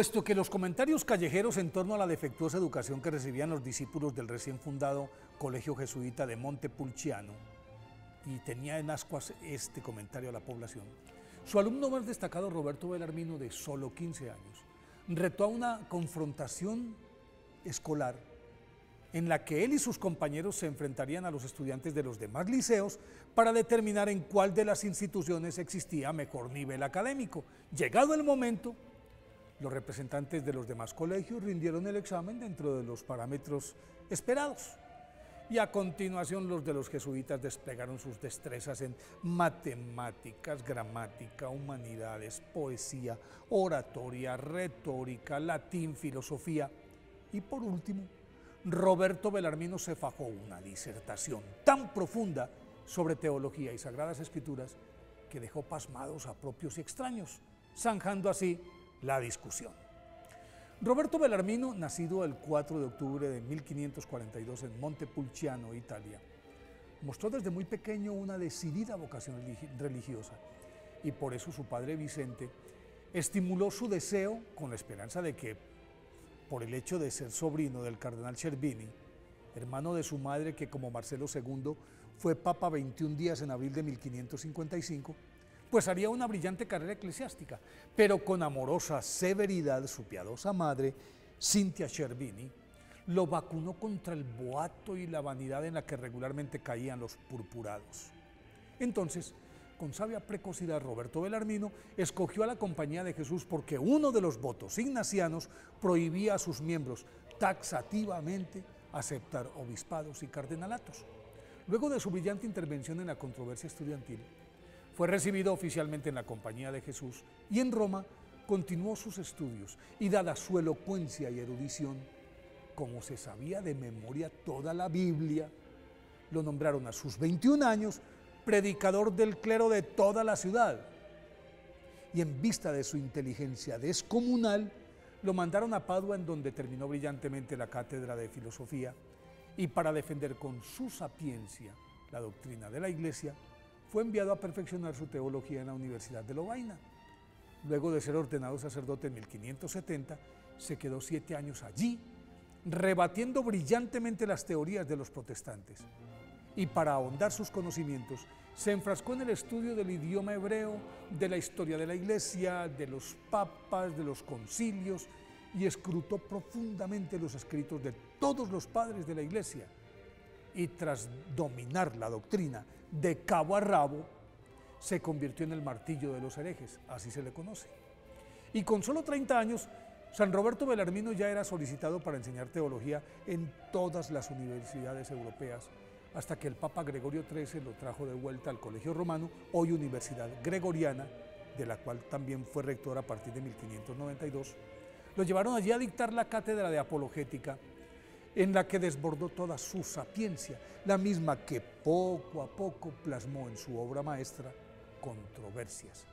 Puesto que los comentarios callejeros en torno a la defectuosa educación que recibían los discípulos del recién fundado Colegio Jesuita de Montepulciano, y tenía en ascuas este comentario a la población, su alumno más destacado, Roberto Belarmino, de solo 15 años, retó a una confrontación escolar en la que él y sus compañeros se enfrentarían a los estudiantes de los demás liceos para determinar en cuál de las instituciones existía mejor nivel académico. Llegado el momento, los representantes de los demás colegios rindieron el examen dentro de los parámetros esperados. Y a continuación los de los jesuitas desplegaron sus destrezas en matemáticas, gramática, humanidades, poesía, oratoria, retórica, latín, filosofía y por último Roberto Belarmino se fajó una disertación tan profunda sobre teología y sagradas escrituras que dejó pasmados a propios y extraños, zanjando así la discusión. Roberto Belarmino, nacido el 4 de octubre de 1542 en Montepulciano, Italia, mostró desde muy pequeño una decidida vocación religiosa y por eso su padre Vicente estimuló su deseo con la esperanza de que por el hecho de ser sobrino del cardenal Cervini, hermano de su madre que como Marcelo II fue papa 21 días en abril de 1555, pues haría una brillante carrera eclesiástica, pero con amorosa severidad su piadosa madre, Cintia Cervini, lo vacunó contra el boato y la vanidad en la que regularmente caían los purpurados. Entonces, con sabia precocidad, Roberto Belarmino escogió a la Compañía de Jesús porque uno de los votos ignacianos prohibía a sus miembros taxativamente aceptar obispados y cardenalatos. Luego de su brillante intervención en la controversia estudiantil, fue recibido oficialmente en la Compañía de Jesús y en Roma continuó sus estudios y dada su elocuencia y erudición, como se sabía de memoria toda la Biblia, lo nombraron a sus 21 años predicador del clero de toda la ciudad. Y en vista de su inteligencia descomunal, lo mandaron a Padua en donde terminó brillantemente la cátedra de filosofía y para defender con su sapiencia la doctrina de la Iglesia, fue enviado a perfeccionar su teología en la Universidad de Lovaina. Luego de ser ordenado sacerdote en 1570, se quedó siete años allí, rebatiendo brillantemente las teorías de los protestantes y para ahondar sus conocimientos, se enfrascó en el estudio del idioma hebreo, de la historia de la iglesia, de los papas, de los concilios, y escrutó profundamente los escritos de todos los padres de la iglesia. Y tras dominar la doctrina de cabo a rabo, se convirtió en el martillo de los herejes, así se le conoce. Y con solo 30 años, San Roberto Belarmino ya era solicitado para enseñar teología en todas las universidades europeas hasta que el Papa Gregorio XIII lo trajo de vuelta al Colegio Romano, hoy Universidad Gregoriana, de la cual también fue rector a partir de 1592. Lo llevaron allí a dictar la cátedra de apologética, en la que desbordó toda su sapiencia, la misma que poco a poco plasmó en su obra maestra, Controversias.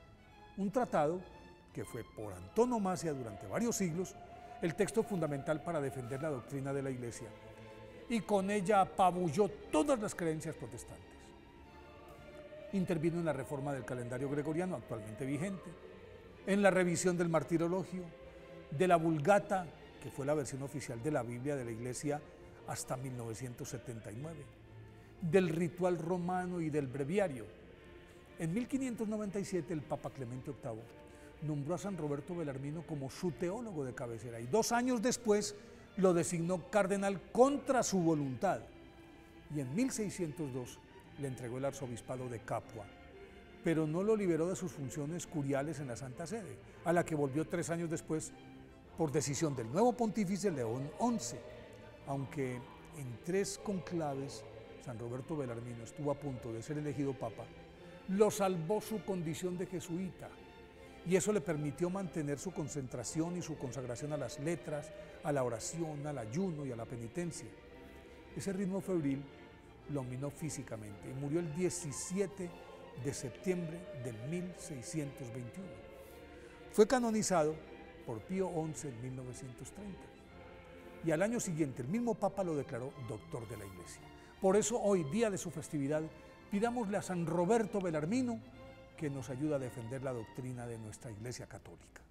Un tratado que fue por antonomasia durante varios siglos el texto fundamental para defender la doctrina de la Iglesia y con ella apabulló todas las creencias protestantes. Intervino en la reforma del calendario gregoriano actualmente vigente, en la revisión del martirologio, de la Vulgata, que fue la versión oficial de la Biblia de la Iglesia hasta 1979, del ritual romano y del breviario. En 1597 el Papa Clemente VIII nombró a San Roberto Belarmino como su teólogo de cabecera y dos años después lo designó cardenal contra su voluntad y en 1602 le entregó el arzobispado de Capua, pero no lo liberó de sus funciones curiales en la Santa Sede, a la que volvió tres años después por decisión del nuevo pontífice León XI, aunque en tres conclaves San Roberto Belarmino estuvo a punto de ser elegido papa, lo salvó su condición de jesuita y eso le permitió mantener su concentración y su consagración a las letras, a la oración, al ayuno y a la penitencia. Ese ritmo febril lo minó físicamente y murió el 17 de septiembre de 1621. Fue canonizado por Pío XI en 1930 y al año siguiente el mismo Papa lo declaró doctor de la Iglesia. Por eso hoy, día de su festividad, pidámosle a San Roberto Belarmino que nos ayuda a defender la doctrina de nuestra Iglesia Católica.